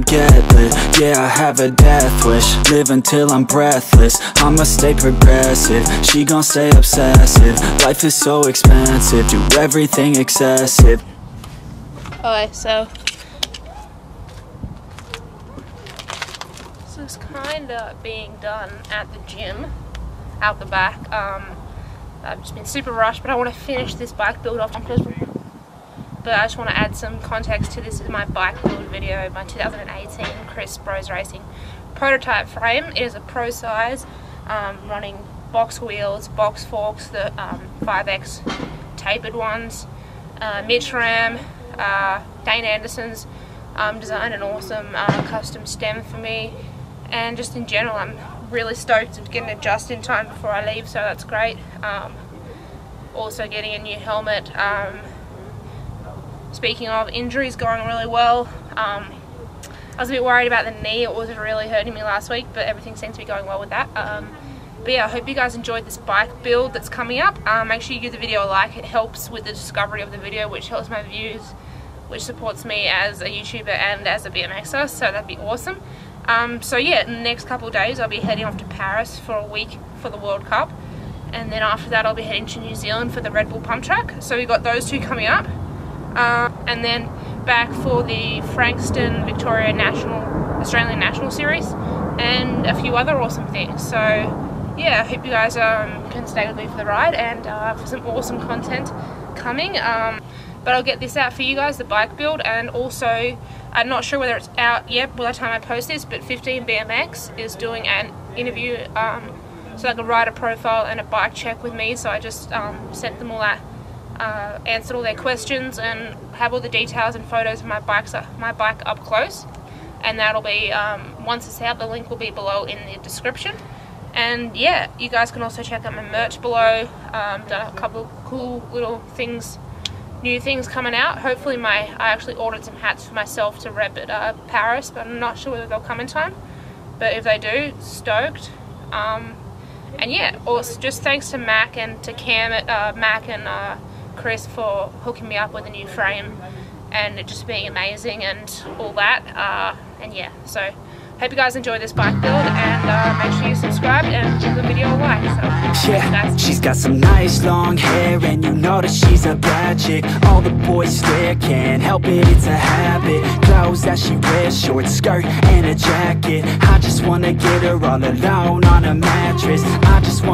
get lit Yeah, I have a death wish, live until I'm breathless. I'ma stay progressive, she gon' stay obsessive. Life is so expensive, do everything excessive. Okay, so. This is kind of being done at the gym out the back. Um, I've just been super rushed, but I want to finish this bike build off. But I just want to add some context to this. is my bike build video, my 2018 Crisp Bros Racing prototype frame. It is a pro size, um, running box wheels, box forks, the um, 5X tapered ones, uh, Mitch Ram, uh, Dane Anderson's um, designed an awesome uh, custom stem for me and just in general I'm really stoked to getting it just in time before I leave so that's great um, also getting a new helmet um, speaking of injuries going really well. Um, I was a bit worried about the knee. It was really hurting me last week but everything seems to be going well with that. Um, but yeah I hope you guys enjoyed this bike build that's coming up. Um, make sure you give the video a like. It helps with the discovery of the video which helps my views which supports me as a YouTuber and as a BMXer so that'd be awesome. Um, so yeah, in the next couple of days I'll be heading off to Paris for a week for the World Cup. And then after that I'll be heading to New Zealand for the Red Bull Pump Track. So we've got those two coming up uh, and then back for the Frankston Victoria National Australian National Series and a few other awesome things. So yeah, I hope you guys um, can stay with me for the ride and uh, for some awesome content coming. Um, but I'll get this out for you guys, the bike build, and also I'm not sure whether it's out yet by the time I post this, but 15 BMX is doing an interview, um, so like a rider profile and a bike check with me. So I just um, sent them all that, uh, answered all their questions, and have all the details and photos of my bikes, my bike up close. And that'll be um, once it's out, the link will be below in the description. And yeah, you guys can also check out my merch below. Um, done a couple cool little things new things coming out. Hopefully my I actually ordered some hats for myself to rep at uh, Paris, but I'm not sure whether they'll come in time. But if they do, stoked. Um, and yeah, also just thanks to Mac and to Cam at uh, Mac and uh, Crisp for hooking me up with a new frame and it just being amazing and all that. Uh, and yeah, so Hope you guys enjoy this bike build and uh, make sure you subscribe and give the video a like. So, yeah, she's got some nice long hair and you know that she's a bad chick. All the boys stare, can't help it, it's a habit. Clothes that she wears, short skirt and a jacket. I just wanna get her all alone on a mattress.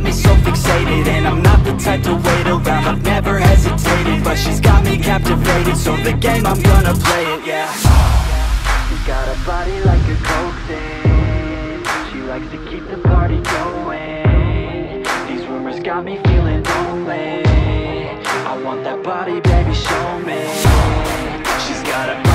got me so fixated And I'm not the type to wait around, I've never hesitated But she's got me captivated, so the game, I'm gonna play it, yeah. She's got a body like a coke thing. She likes to keep the party going. These rumors got me feeling lonely. I want that body, baby, show me. She's got a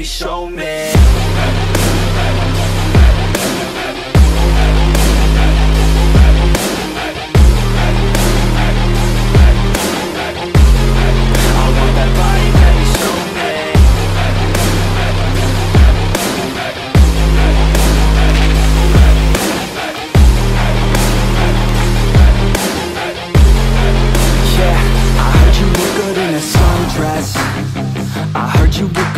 baby, show me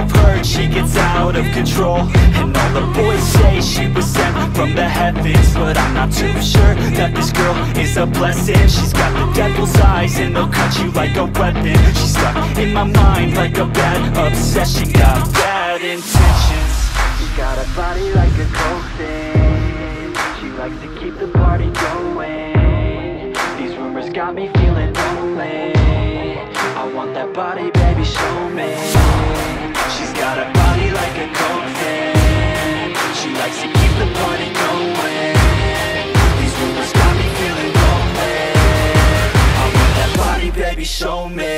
I've heard She gets out of control. And all the boys say She was sent from the heavens But I'm not too sure That this girl is a blessing. She's got the devil's eyes And they'll cut you like a weapon. She's stuck in my mind Like a bad obsession. Got bad intentions. She's got a body like a coffin She likes to keep the party going. These rumors got me feeling rumors